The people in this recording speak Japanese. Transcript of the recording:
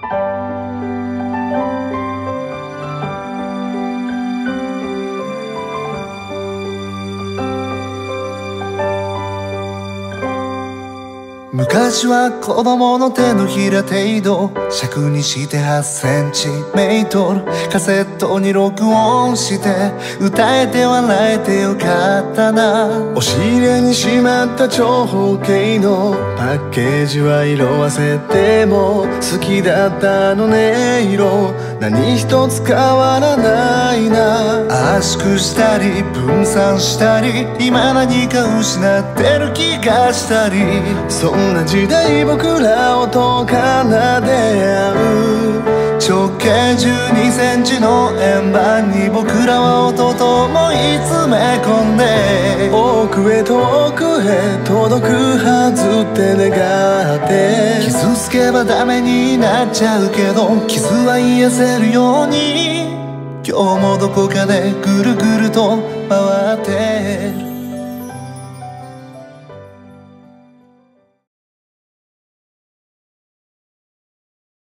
Thank you. 昔は子供の手のひら程度尺にして8センチメートルカセットに録音して歌えて笑えてよかったな。押し入れにしまった長方形のパッケージは色あせても好きだったの音色何一つ変わらないな。圧縮したり分散したり今何か失ってる気がしたりそんな時代僕ら音から出会う。直径12センチの円盤に僕らは音ともい詰め込んで奥へ遠くへ届くはずって願って。傷つけばダメになっちゃうけど傷は癒せるように。をもどこかでぐるぐると回って